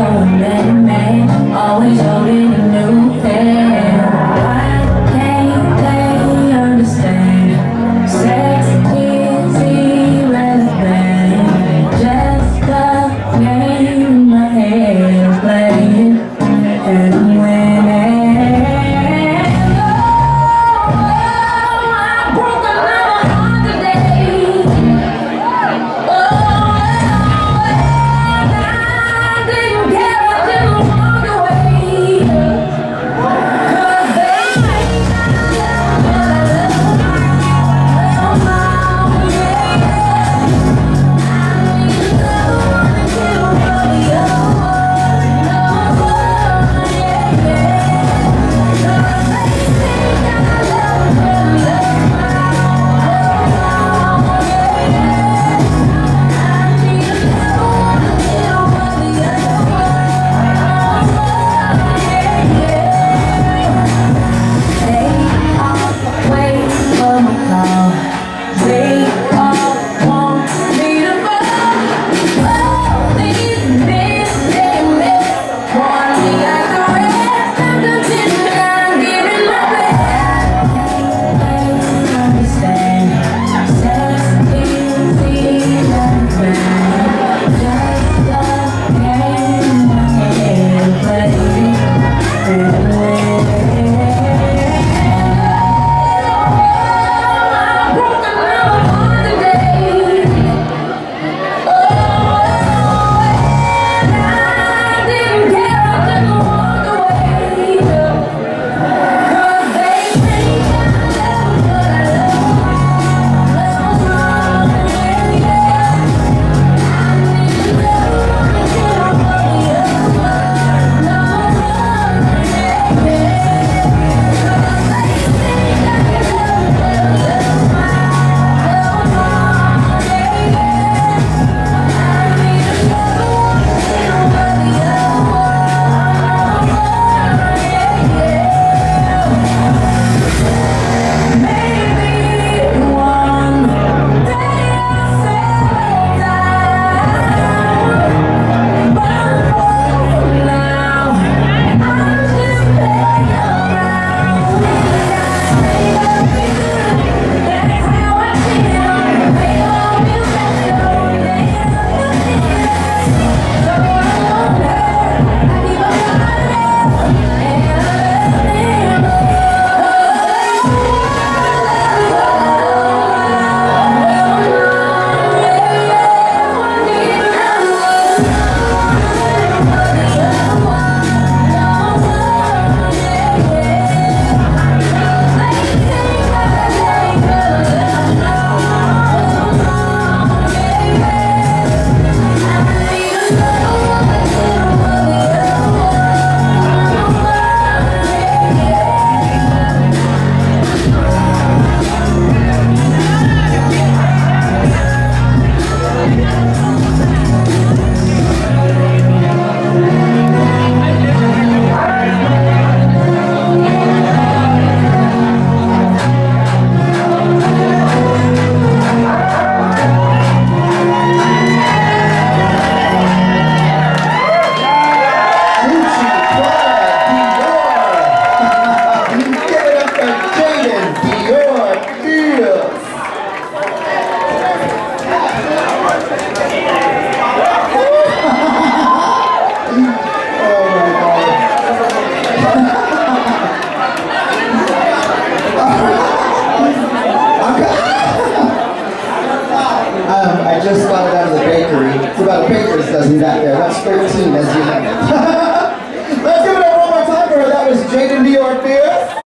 old man, man, always old. Out of the bakery. It's about a baker's dozen back there. That's 13, as you know. Let's give it up one more time for her. That was Jaidynn New York Beer.